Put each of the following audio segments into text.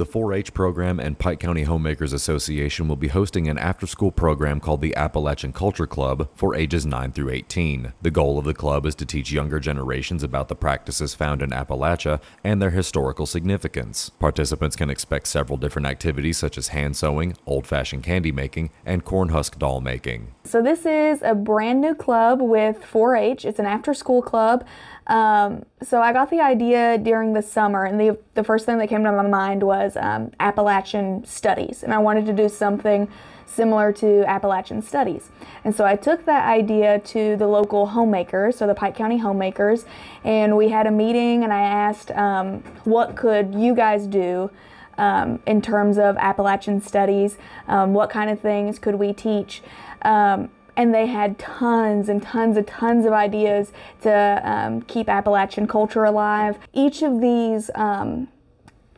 The 4 H program and Pike County Homemakers Association will be hosting an after school program called the Appalachian Culture Club for ages 9 through 18. The goal of the club is to teach younger generations about the practices found in Appalachia and their historical significance. Participants can expect several different activities such as hand sewing, old fashioned candy making, and corn husk doll making. So, this is a brand new club with 4 H. It's an after school club. Um, so I got the idea during the summer, and the the first thing that came to my mind was um, Appalachian studies, and I wanted to do something similar to Appalachian studies. And so I took that idea to the local homemakers, so the Pike County homemakers, and we had a meeting, and I asked, um, what could you guys do? Um, in terms of Appalachian studies, um, what kind of things could we teach? Um, and they had tons and tons and tons of ideas to um, keep Appalachian culture alive. Each of these um,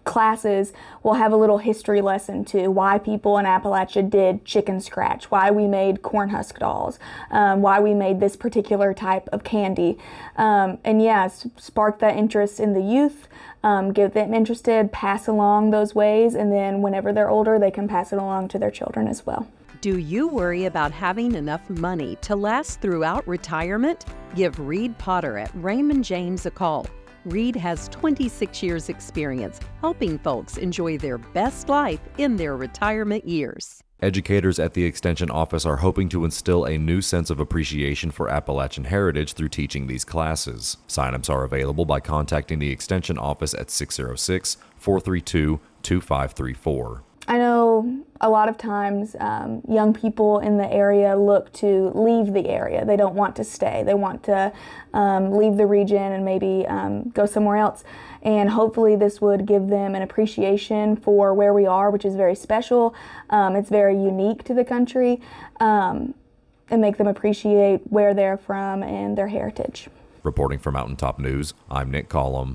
classes will have a little history lesson to why people in Appalachia did chicken scratch, why we made corn husk dolls, um, why we made this particular type of candy. Um, and yeah, spark that interest in the youth, um, get them interested, pass along those ways, and then whenever they're older, they can pass it along to their children as well. Do you worry about having enough money to last throughout retirement? Give Reed Potter at Raymond James a call. Reed has 26 years' experience helping folks enjoy their best life in their retirement years. Educators at the Extension office are hoping to instill a new sense of appreciation for Appalachian heritage through teaching these classes. Sign-ups are available by contacting the Extension office at 606 432 2534. I know a lot of times um, young people in the area look to leave the area. They don't want to stay. They want to um, leave the region and maybe um, go somewhere else. And hopefully, this would give them an appreciation for where we are, which is very special. Um, it's very unique to the country, um, and make them appreciate where they're from and their heritage. Reporting for Mountaintop News, I'm Nick Collum.